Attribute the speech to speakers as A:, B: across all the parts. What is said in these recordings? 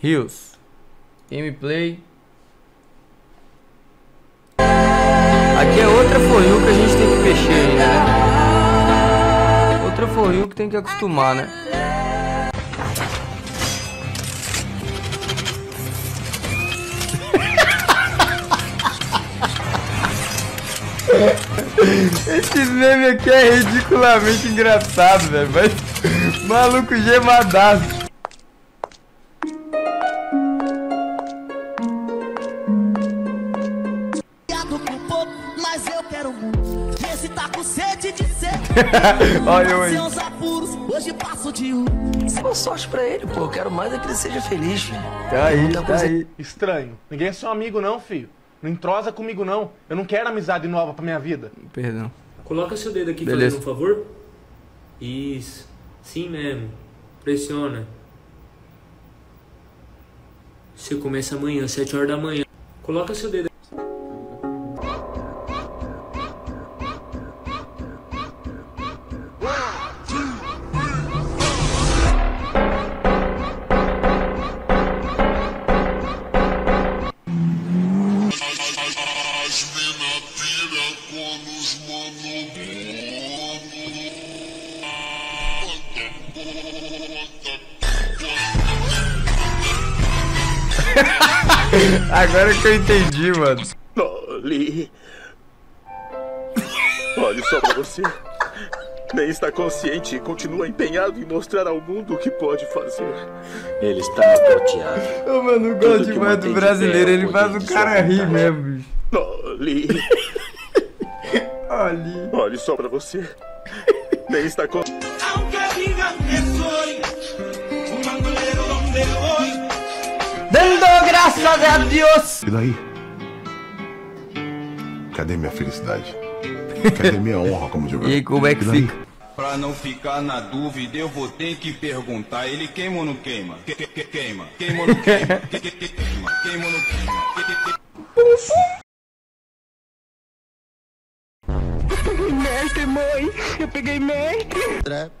A: Rios. Gameplay. Aqui é outra forril que a gente tem que mexer ainda, né? Outra forril que tem que acostumar, né? Esse meme aqui é ridiculamente engraçado, velho. Mas maluco gemadaço. Olha eu aí.
B: Seus apuros, hoje passo de um.
C: Boa sorte pra ele, pô. Eu quero mais é que ele seja feliz, filho.
A: Tá aí, tá
C: coisa-
A: aí.
D: Estranho. Ninguém é seu amigo, não, filho. Não entrosa comigo, não. Eu não quero amizade nova pra minha vida.
A: Perdão.
E: Coloca seu dedo aqui
A: Beleza.
E: fazendo um favor. Isso. Sim mesmo. Pressiona. Você começa amanhã, 7 horas da manhã. Coloca seu dedo.
A: Agora que eu entendi, mano.
F: Dolly. Olhe só pra você. Nem está consciente e continua empenhado em mostrar ao mundo o que pode fazer.
C: Ele está nocauteado.
A: Ô, mano, eu
C: Tudo
A: gosto
C: que
A: demais do brasileiro. Ele faz o cara rir mesmo, bicho.
F: Dolly.
A: Olha.
F: Olhe só pra você. Nem está con...
A: Dando graças a Deus.
G: E daí? Cadê minha felicidade? Cadê minha honra como jogador?
A: E aí, como é que fica?
H: Pra não ficar na dúvida, eu vou ter que perguntar: ele queima ou não queima? Que, que, que, queima? Queima ou não queima? Que, que, que, queima? Queima ou não queima? Que, que, que...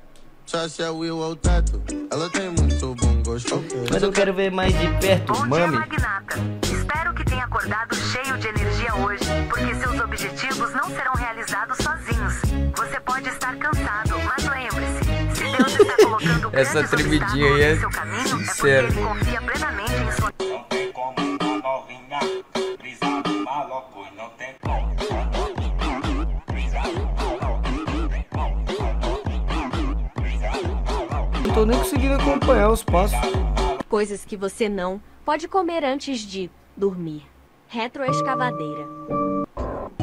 I: Só se é Will ao teto. Ela tem muito bom gosto.
A: Mas eu quero ver mais de perto,
J: Bom dia,
A: mami.
J: magnata. Espero que tenha acordado cheio de energia hoje, porque seus objetivos não serão realizados sozinhos. Você pode estar cansado, mas lembre-se, se Deus está colocando
A: Essa tremidinha aí é
J: em seu caminho, é porque
A: sincera. Tô nem conseguindo acompanhar os passos.
K: Coisas que você não pode comer antes de dormir. Retroescavadeira.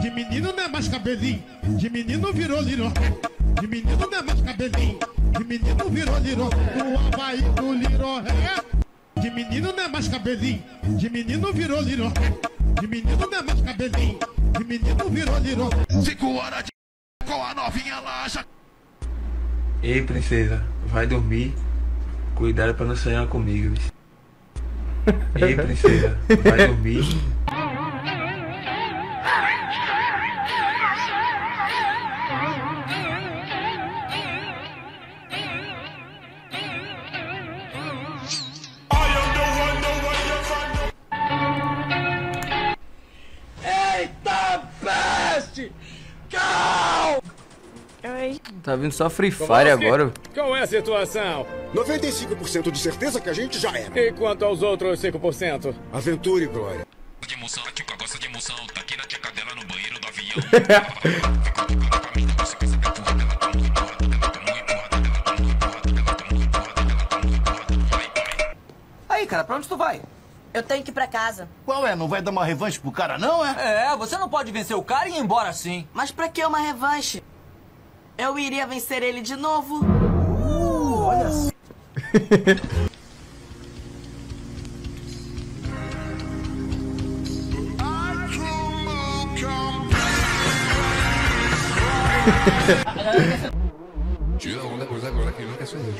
B: De menino não é mais cabelinho, de menino virou liró. De menino não é mais cabelinho, de menino virou liró. O Havaí do liró é. De menino não é mais cabelinho, de menino virou liró. De menino não é mais cabelinho, de menino virou liró.
G: Cinco horas de com a novinha lá já.
E: Ei, princesa, vai dormir. Cuidado pra não sonhar comigo. Ei, princesa, vai dormir.
A: Tá vindo só Free Fire agora.
B: Qual é a situação?
G: 95% de certeza que a gente já era.
B: E quanto aos outros 5%?
G: Aventura e glória.
H: De emoção, a Tchuca gosta de emoção. Tá aqui na tcheca dela no banheiro do avião.
C: Aí, cara, pra onde tu vai?
B: Eu tenho que ir pra casa.
I: Qual é? Não vai dar uma revanche pro cara, não, é?
C: É, você não pode vencer o cara e ir embora assim.
B: Mas pra que uma revanche? Eu iria vencer ele de novo.
G: Tira a onda, coisa agora que não quer sorrir.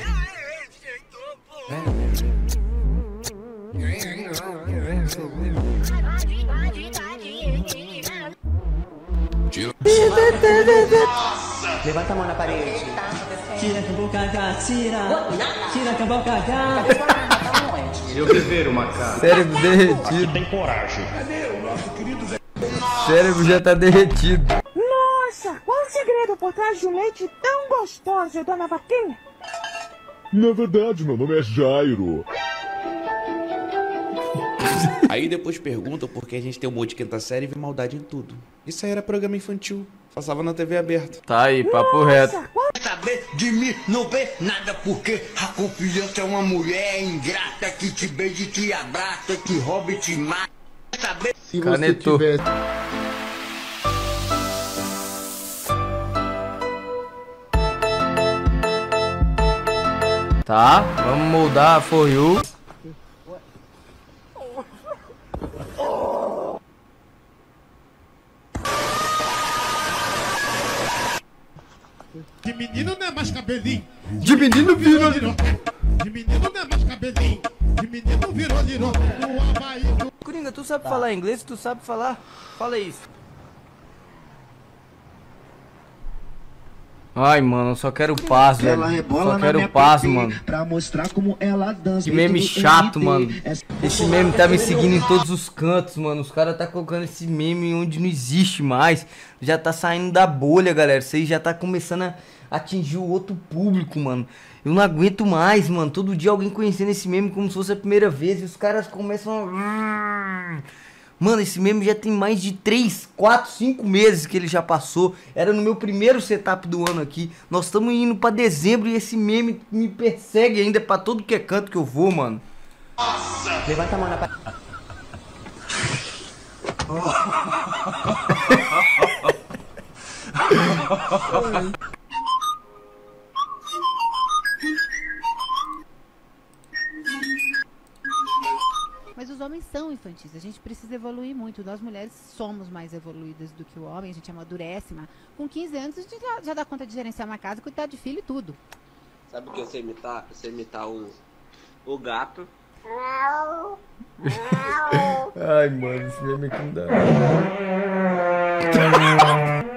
G: Tira.
L: Levanta a mão na parede. Tira com a boca já, tira. Tira com a boca já.
H: Eu viveiro, macaco.
A: Cérebro derretido.
H: tem coragem.
A: Cérebro já tá derretido.
M: Nossa, qual o segredo por trás de um leite tão gostoso, dona Vaquinha?
N: Na verdade, meu nome é Jairo.
O: Aí depois perguntam por que a gente tem um monte de quinta série e vê maldade em tudo. Isso aí era programa infantil. Passava na TV aberta.
A: Tá aí, papo reto.
P: Saber de mim não vê nada porque a confiança é uma mulher ingrata que te beija e te abraça, que rouba e te mata. Saber
I: Se
A: Canetou.
I: você tivesse.
A: Tá, vamos moldar a For You.
B: De menino não é mais cabelinho.
A: De menino virou
B: liró. De menino não é mais cabelinho. De menino virou liró. O Havaí do
A: Coringa, tu sabe falar inglês? Tu sabe falar? Fala isso. Ai, mano, eu só quero paz, velho. Só quero paz, mano.
Q: Pra mostrar como ela dança.
A: Que meme chato, mano.
Q: É-
A: Esse meme tá me seguindo em todos os cantos, mano. Os caras tá colocando esse meme onde não existe mais. Já tá saindo da bolha, galera. Aí já tá começando a atingir o outro público, mano. Eu não aguento mais, mano. Todo dia alguém conhecendo esse meme como se fosse a primeira vez. E os caras começam a. Mano, esse meme já tem mais de 3, 4, 5 meses que ele já passou. Era no meu primeiro setup do ano aqui. Nós estamos indo pra dezembro e esse meme me persegue ainda pra todo que é canto que eu vou, mano.
L: Levanta a mão na parede.
R: homens são infantis, a gente precisa evoluir muito. Nós mulheres somos mais evoluídas do que o homem, a gente amadurece, mas com 15 anos a gente já, já dá conta de gerenciar uma casa, cuidar de filho e tudo.
S: Sabe o que eu sei imitar? Eu sei imitar o, o gato.
A: Ai, mano, esse meme aqui não dá.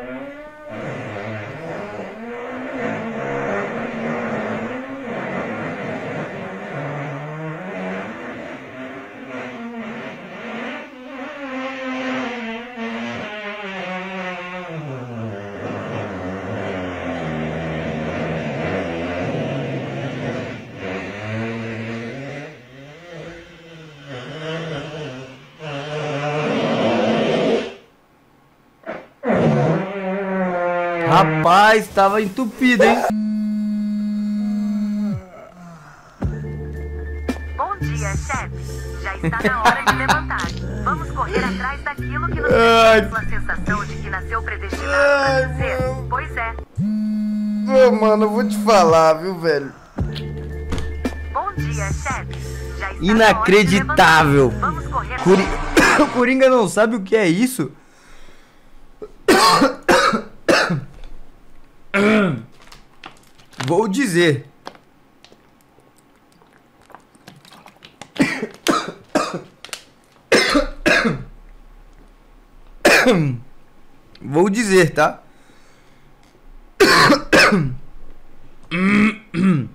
A: Rapaz, tava entupido, hein?
J: Bom dia, chefe. Já está na hora de levantar. Vamos correr atrás daquilo que nos deixa com a sensação de que nasceu predestinado vencer. Pois é.
A: Ô, mano, eu vou te falar, viu, velho?
J: Bom dia, chefe. Já está
A: Inacreditável.
J: na hora de levantar. Vamos correr
A: Cori- O Coringa não sabe o que é isso? Vou dizer. Vou dizer, tá?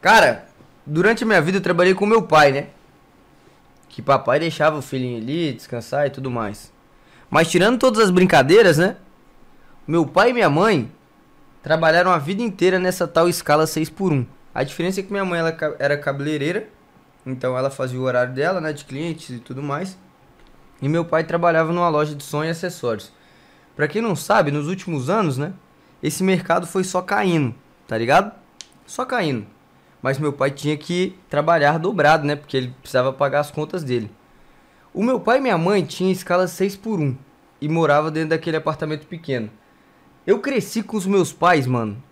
A: Cara, durante a minha vida eu trabalhei com meu pai, né? Que papai deixava o filhinho ali descansar e tudo mais. Mas tirando todas as brincadeiras, né? Meu pai e minha mãe trabalharam a vida inteira nessa tal escala 6 por 1 A diferença é que minha mãe ela era cabeleireira, então ela fazia o horário dela, né, de clientes e tudo mais. E meu pai trabalhava numa loja de som e acessórios. Pra quem não sabe, nos últimos anos, né, esse mercado foi só caindo, tá ligado? Só caindo. Mas meu pai tinha que trabalhar dobrado, né, porque ele precisava pagar as contas dele. O meu pai e minha mãe tinham escala 6 por 1 e morava dentro daquele apartamento pequeno. Eu cresci com os meus pais, mano,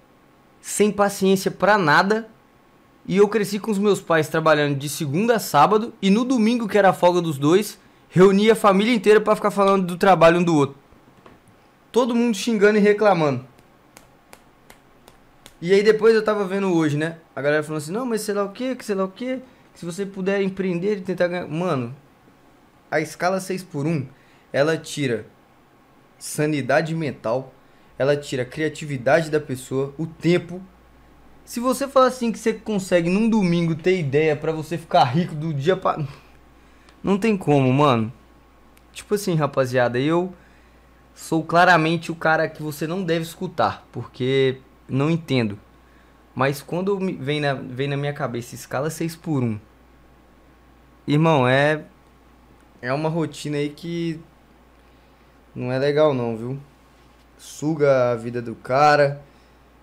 A: sem paciência pra nada. E eu cresci com os meus pais trabalhando de segunda a sábado e no domingo, que era a folga dos dois, reunia a família inteira pra ficar falando do trabalho um do outro. Todo mundo xingando e reclamando. E aí depois eu tava vendo hoje, né? A galera falando assim, não, mas sei lá o que, que sei lá o que, se você puder empreender e tentar ganhar. Mano, a escala 6 por 1 ela tira sanidade mental, ela tira a criatividade da pessoa, o tempo. Se você falar assim que você consegue num domingo ter ideia pra você ficar rico do dia pra. Não tem como, mano. Tipo assim, rapaziada, eu sou claramente o cara que você não deve escutar, porque não entendo. Mas quando vem na, vem na minha cabeça escala 6 por 1 Irmão, é. É uma rotina aí que. Não é legal não, viu? Suga a vida do cara.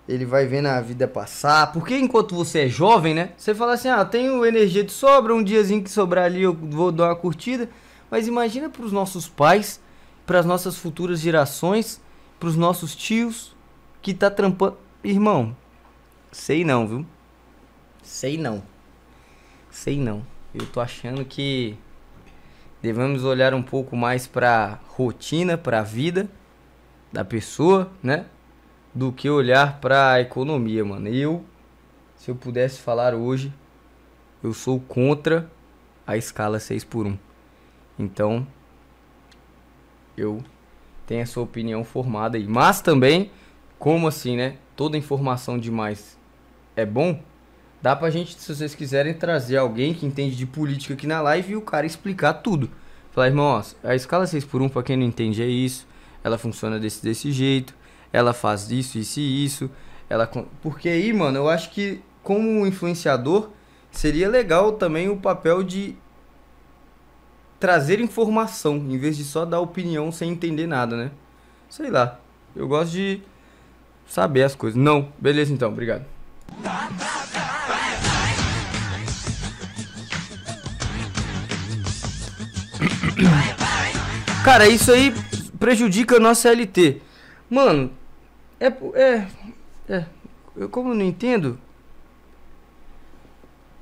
A: Ele vai vendo a vida passar. Porque enquanto você é jovem, né? Você fala assim: ah, tenho energia de sobra, um diazinho que sobrar ali eu vou dar uma curtida. Mas imagina pros nossos pais, pras nossas futuras gerações, pros nossos tios que tá trampando. Irmão, sei não, viu? Sei não. Sei não. Eu tô achando que devemos olhar um pouco mais pra rotina, pra vida da pessoa, né? Do que olhar pra economia, mano. Eu, se eu pudesse falar hoje, eu sou contra a escala 6 por 1 Então, eu tenho essa opinião formada aí. Mas também, como assim, né? Toda informação demais é bom. Dá pra gente, se vocês quiserem, trazer alguém que entende de política aqui na live e o cara explicar tudo. Falar, irmão, ó, a escala 6 por 1 pra quem não entende, é isso. Ela funciona desse, desse jeito. Ela faz isso, isso e isso. Ela, porque aí, mano, eu acho que como influenciador, seria legal também o papel de trazer informação, em vez de só dar opinião sem entender nada, né? Sei lá. Eu gosto de saber as coisas. Não, beleza então, obrigado. Cara, isso aí prejudica a nossa LT. Mano, é. É. É. Eu, como eu não entendo.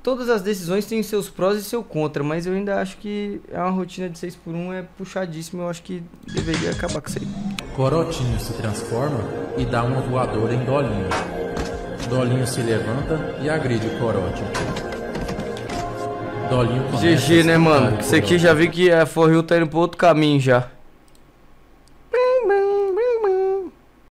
A: Todas as decisões têm seus prós e seu contra, mas eu ainda acho que é uma rotina de 6 por 1 é puxadíssimo. Eu acho que deveria acabar com isso aí.
T: Corotinho se transforma e dá uma voadora em Dolinho. Dolinho se levanta e agride o Corote. Dolinho
A: GG, né, mano? Isso aqui já vi que a For Real tá indo pro outro caminho já.